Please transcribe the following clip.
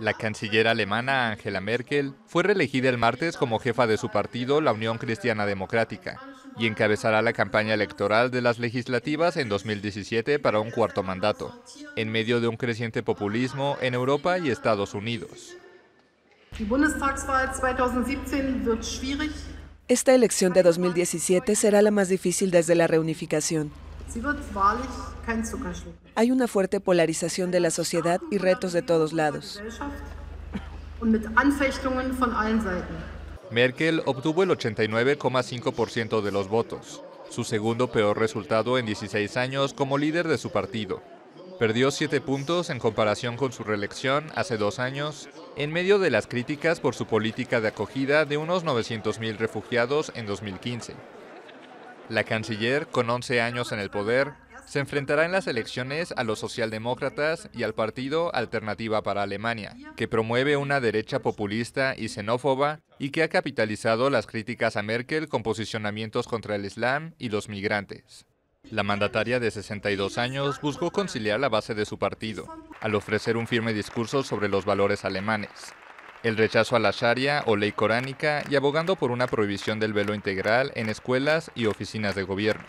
La canciller alemana Angela Merkel fue reelegida el martes como jefa de su partido, la Unión Cristiana Democrática, y encabezará la campaña electoral de las legislativas en 2017 para un cuarto mandato, en medio de un creciente populismo en Europa y Estados Unidos. Esta elección de 2017 será la más difícil desde la reunificación. Hay una fuerte polarización de la sociedad y retos de todos lados. Merkel obtuvo el 89,5% de los votos, su segundo peor resultado en 16 años como líder de su partido. Perdió 7 puntos en comparación con su reelección hace dos años, en medio de las críticas por su política de acogida de unos 900.000 refugiados en 2015. La canciller, con 11 años en el poder, se enfrentará en las elecciones a los socialdemócratas y al partido Alternativa para Alemania, que promueve una derecha populista y xenófoba y que ha capitalizado las críticas a Merkel con posicionamientos contra el Islam y los migrantes. La mandataria de 62 años buscó conciliar la base de su partido, al ofrecer un firme discurso sobre los valores alemanes, el rechazo a la Sharia o ley coránica y abogando por una prohibición del velo integral en escuelas y oficinas de gobierno.